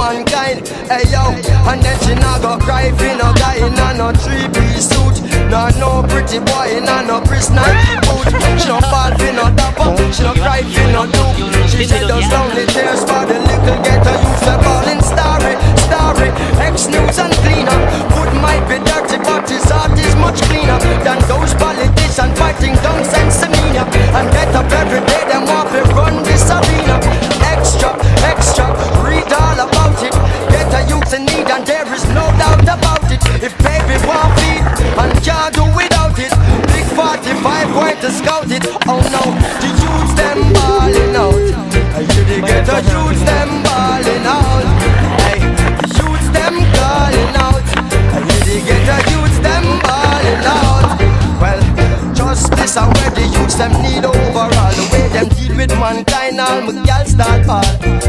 mankind. Hey yo, and then she not go cry for no guy in no three-piece suit. No, no pretty boy in no Chris Nike boot. She don't fall for no dapper, she don't cry for no duke. She said those lonely tears for the little ghetto youth. Scout it. Oh no, the youths them balling out. I the get a youths them balling out. Hey, the youths them calling out. I the get a youths them balling out. Well, justice and where the youths them need overall. The way them deal with mankind, all my gal start all.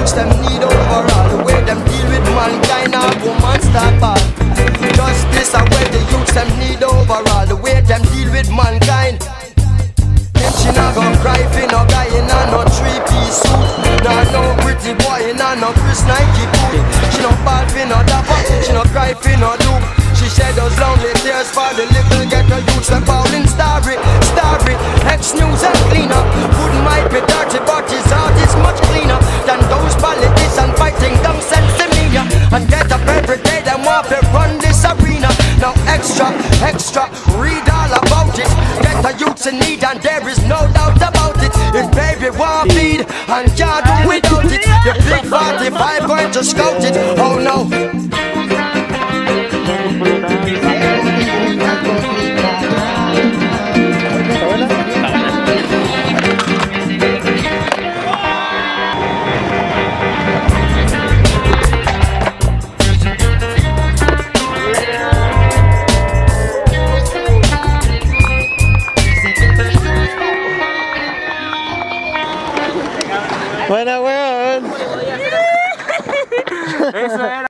Youths them need overall. The way them deal with mankind, a woman start bad. Justice and where the youths them need overall. The way them deal with mankind. Then she not gon' cry for no guy in a no three-piece suit. Nah, no pretty boy in a no Chris Nike boot. She no ball for no dapper, she no cry for no dupe. She shed those lonely tears for the little ghetto youths. They're falling extra, read all about it. Get the youths in need, and there is no doubt about it. If baby want feed and can't do without it, the big 45 going to scout it. Oh no. Buena, weón. Eso.